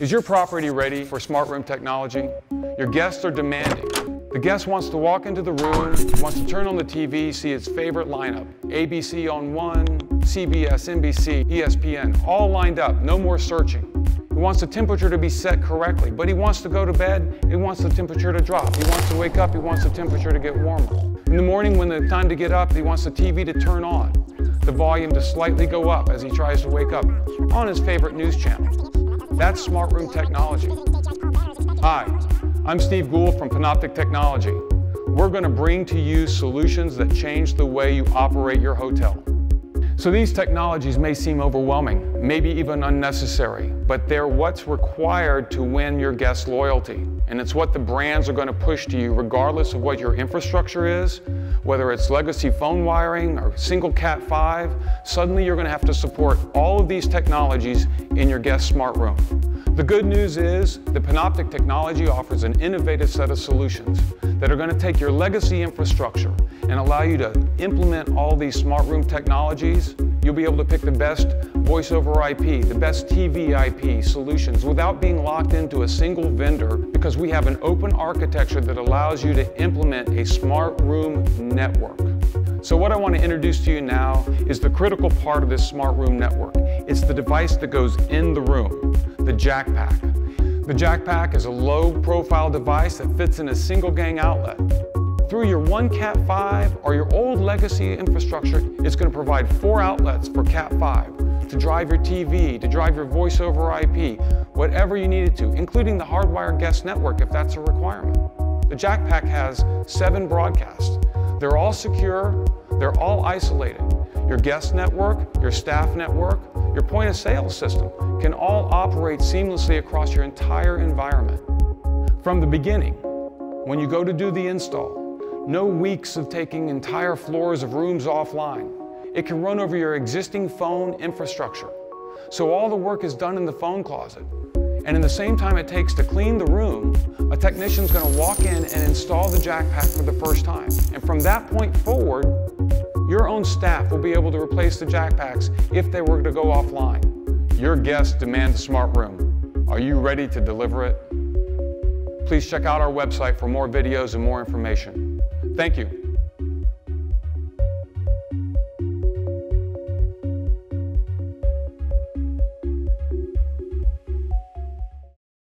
Is your property ready for smart room technology? Your guests are demanding. The guest wants to walk into the room, wants to turn on the TV, see its favorite lineup. ABC on one, CBS, NBC, ESPN, all lined up, no more searching. He wants the temperature to be set correctly, but he wants to go to bed, he wants the temperature to drop. He wants to wake up, he wants the temperature to get warmer. In the morning when the time to get up, he wants the TV to turn on, the volume to slightly go up as he tries to wake up on his favorite news channel. That's smart room technology. Hi, I'm Steve Gould from Panoptic Technology. We're going to bring to you solutions that change the way you operate your hotel. So these technologies may seem overwhelming, maybe even unnecessary, but they're what's required to win your guest loyalty. And it's what the brands are going to push to you regardless of what your infrastructure is, whether it's legacy phone wiring or single Cat 5, suddenly you're going to have to support all of these technologies in your guest smart room. The good news is the Panoptic technology offers an innovative set of solutions that are going to take your legacy infrastructure and allow you to implement all these smart room technologies. You'll be able to pick the best voice over IP, the best TV IP solutions without being locked into a single vendor because we have an open architecture that allows you to implement a smart room network. So what I want to introduce to you now is the critical part of this smart room network. It's the device that goes in the room, the JackPack. The JackPack is a low-profile device that fits in a single gang outlet. Through your one Cat 5 or your old legacy infrastructure, it's going to provide four outlets for Cat 5 to drive your TV, to drive your voice over IP, whatever you need it to, including the hardwired guest network if that's a requirement. The JackPack has seven broadcasts. They're all secure, they're all isolated. Your guest network, your staff network, your point of sale system can all operate seamlessly across your entire environment. From the beginning, when you go to do the install, no weeks of taking entire floors of rooms offline. It can run over your existing phone infrastructure. So all the work is done in the phone closet. And in the same time it takes to clean the room, a technician's gonna walk in and install the JackPack for the first time. And from that point forward, your own staff will be able to replace the JackPacks if they were to go offline. Your guests demand a smart room. Are you ready to deliver it? Please check out our website for more videos and more information. Thank you.